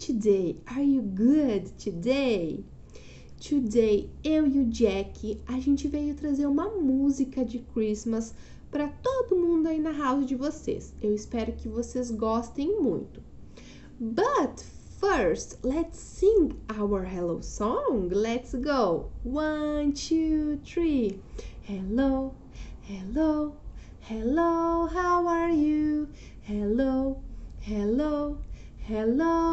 today? Are you good today? Today, eu e o Jack, a gente veio trazer uma música de Christmas para todo mundo aí na house de vocês. Eu espero que vocês gostem muito. But first, let's sing our hello song. Let's go. One, two, three. Hello, hello, hello, how are you? Hello, hello, hello,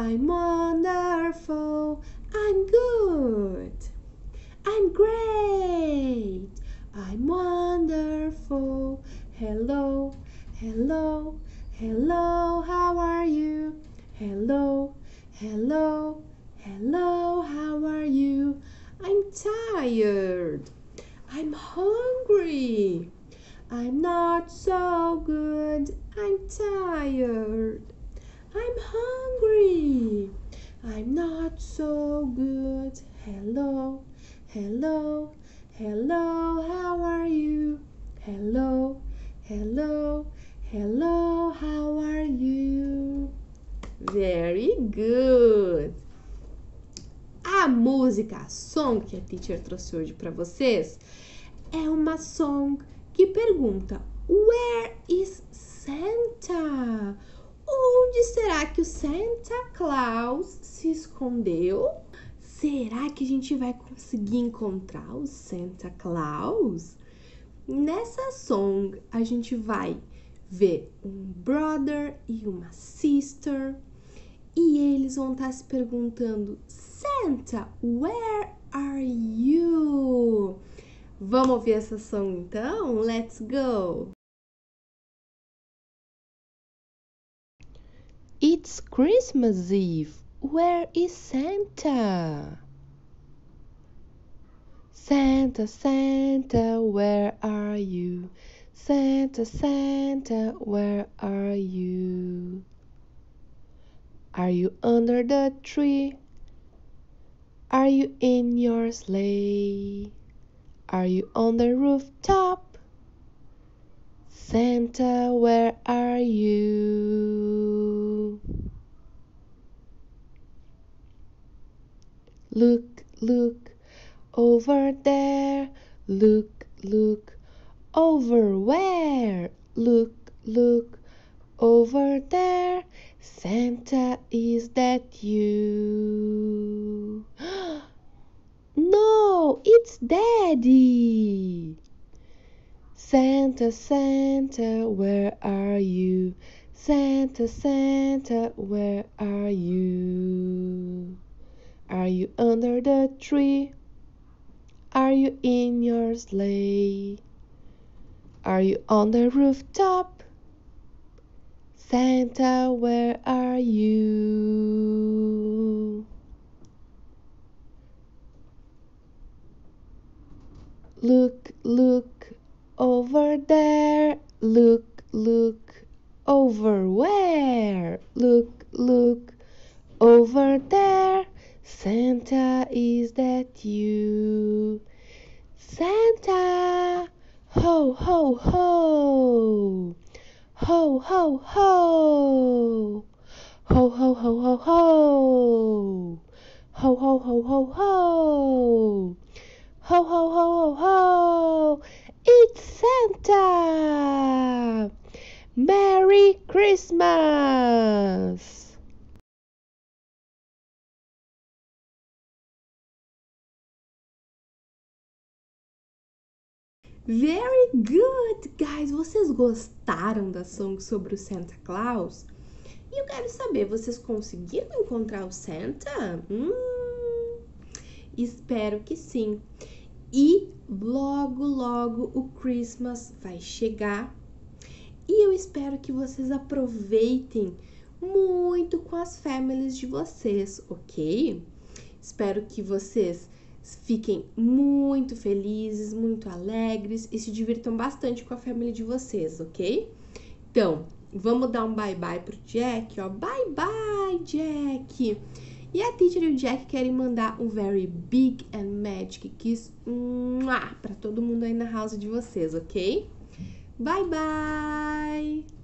I'm wonderful. I'm good. I'm great. I'm wonderful. Hello, hello, hello, how are you? Hello, hello, hello, how are you? I'm tired. I'm hungry. I'm not so good. I'm tired. I'm hungry. I'm not so good. Hello, hello, hello, how are you? Hello, hello, hello, how are you? Very good. A música, a song que a teacher trouxe hoje para vocês é uma song que pergunta: Where is Santa? Será que o Santa Claus se escondeu? Será que a gente vai conseguir encontrar o Santa Claus? Nessa song a gente vai ver um brother e uma sister e eles vão estar se perguntando: Santa, where are you? Vamos ouvir essa song então? Let's go! It's Christmas Eve. Where is Santa? Santa, Santa, where are you? Santa, Santa, where are you? Are you under the tree? Are you in your sleigh? Are you on the rooftop? Santa, where are you? Look, look over there. Look, look over where? Look, look over there. Santa, is that you? no, it's Daddy. Santa, Santa, where are you? Santa, Santa, where are you? Are you under the tree? Are you in your sleigh? Are you on the rooftop? Santa, where are you? Look, look over there. Look, look over where? Look, look over there. Santa, is that you? Santa! Ho, ho, ho! Ho, ho, ho! Ho, ho, ho, ho, ho! Ho, ho, ho, ho, ho! Ho, ho, ho, ho, ho! It's Santa! Merry Christmas! Very good, guys! Vocês gostaram da song sobre o Santa Claus? E eu quero saber, vocês conseguiram encontrar o Santa? Hum, espero que sim. E logo, logo o Christmas vai chegar. E eu espero que vocês aproveitem muito com as families de vocês, ok? Espero que vocês fiquem muito felizes, muito alegres e se divirtam bastante com a família de vocês, ok? Então, vamos dar um bye bye pro Jack, ó. Bye bye, Jack! E a teacher e o Jack querem mandar um very big and magic kiss para todo mundo aí na house de vocês, ok? Bye bye!